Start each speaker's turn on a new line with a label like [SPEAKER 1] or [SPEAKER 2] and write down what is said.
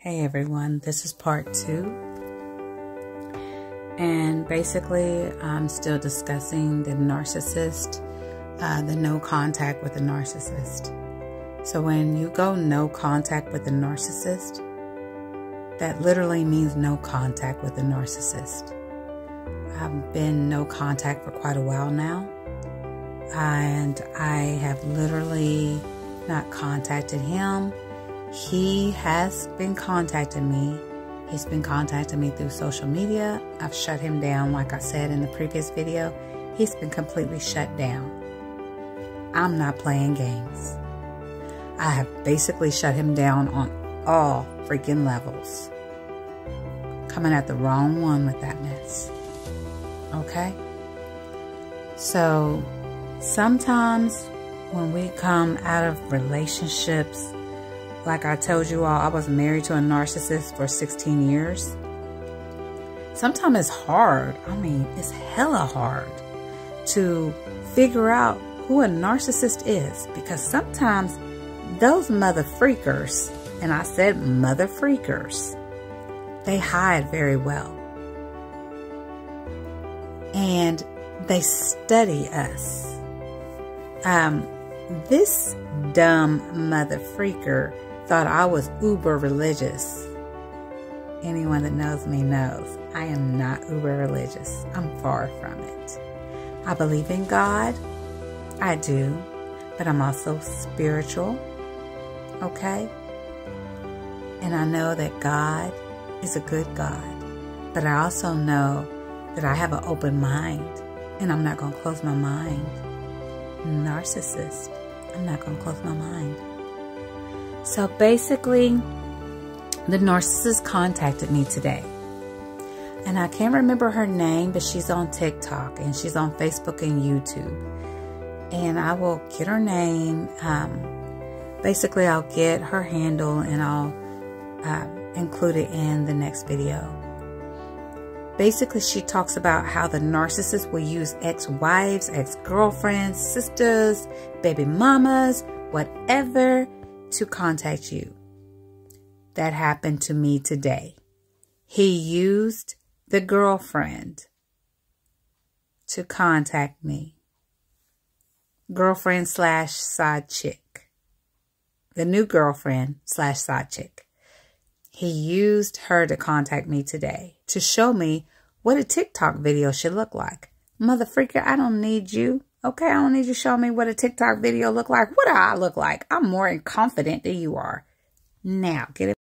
[SPEAKER 1] Hey everyone, this is part two. And basically, I'm still discussing the narcissist, uh, the no contact with the narcissist. So, when you go no contact with the narcissist, that literally means no contact with the narcissist. I've been no contact for quite a while now, and I have literally not contacted him he has been contacting me. He's been contacting me through social media. I've shut him down, like I said in the previous video. He's been completely shut down. I'm not playing games. I have basically shut him down on all freaking levels. Coming at the wrong one with that mess. Okay? So, sometimes when we come out of relationships, like I told you all, I was married to a narcissist for 16 years. Sometimes it's hard. I mean, it's hella hard to figure out who a narcissist is because sometimes those mother freakers, and I said mother freakers, they hide very well. And they study us. Um, this dumb mother freaker thought I was uber religious. Anyone that knows me knows I am not uber religious. I'm far from it. I believe in God. I do. But I'm also spiritual. Okay? And I know that God is a good God. But I also know that I have an open mind. And I'm not going to close my mind. Narcissist. I'm not going to close my mind. So basically, the narcissist contacted me today. And I can't remember her name, but she's on TikTok and she's on Facebook and YouTube. And I will get her name. Um, basically, I'll get her handle and I'll uh, include it in the next video. Basically, she talks about how the narcissist will use ex-wives, ex-girlfriends, sisters, baby mamas, whatever to contact you. That happened to me today. He used the girlfriend to contact me. Girlfriend slash side chick. The new girlfriend slash side chick. He used her to contact me today to show me what a TikTok video should look like. Mother freaker, I don't need you. Okay, I don't need you to show me what a TikTok video look like. What do I look like? I'm more confident than you are. Now, get it.